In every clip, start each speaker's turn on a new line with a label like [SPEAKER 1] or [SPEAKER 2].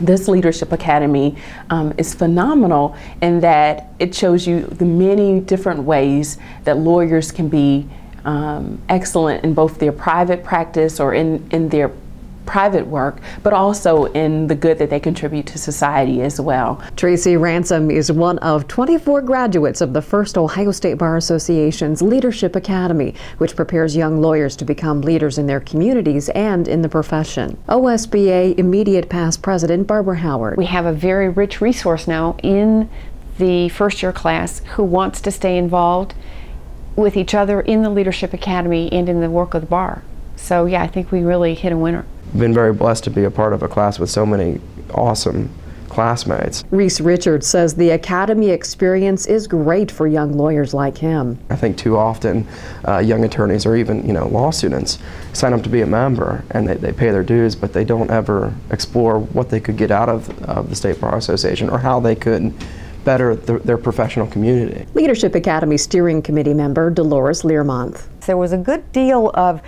[SPEAKER 1] this Leadership Academy um, is phenomenal in that it shows you the many different ways that lawyers can be um, excellent in both their private practice or in, in their private work, but also in the good that they contribute to society as well.
[SPEAKER 2] Tracy Ransom is one of 24 graduates of the first Ohio State Bar Association's Leadership Academy, which prepares young lawyers to become leaders in their communities and in the profession. OSBA immediate past president Barbara Howard.
[SPEAKER 3] We have a very rich resource now in the first year class who wants to stay involved with each other in the Leadership Academy and in the work of the bar. So yeah, I think we really hit a winner
[SPEAKER 4] been very blessed to be a part of a class with so many awesome classmates.
[SPEAKER 2] Reese Richards says the academy experience is great for young lawyers like him.
[SPEAKER 4] I think too often uh, young attorneys or even you know law students sign up to be a member and they, they pay their dues but they don't ever explore what they could get out of, of the State Bar Association or how they could better the, their professional community.
[SPEAKER 2] Leadership Academy Steering Committee member Dolores Learmonth.
[SPEAKER 5] There was a good deal of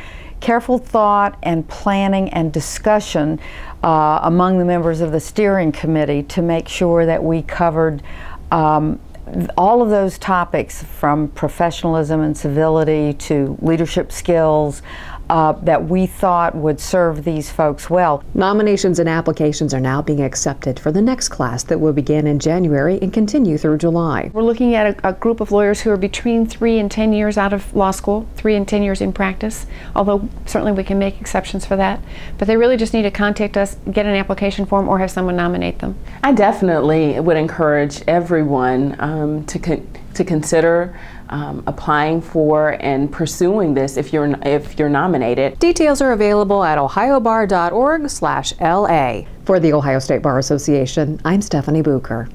[SPEAKER 5] careful thought and planning and discussion uh, among the members of the steering committee to make sure that we covered um, all of those topics from professionalism and civility to leadership skills, uh, that we thought would serve these folks well.
[SPEAKER 2] Nominations and applications are now being accepted for the next class that will begin in January and continue through July.
[SPEAKER 3] We're looking at a, a group of lawyers who are between three and ten years out of law school, three and ten years in practice, although certainly we can make exceptions for that. But they really just need to contact us, get an application form, or have someone nominate them.
[SPEAKER 1] I definitely would encourage everyone um, to, con to consider um, applying for and pursuing this if you're if you're nominated.
[SPEAKER 2] Details are available at ohiobar.org/la. For the Ohio State Bar Association, I'm Stephanie Bucher.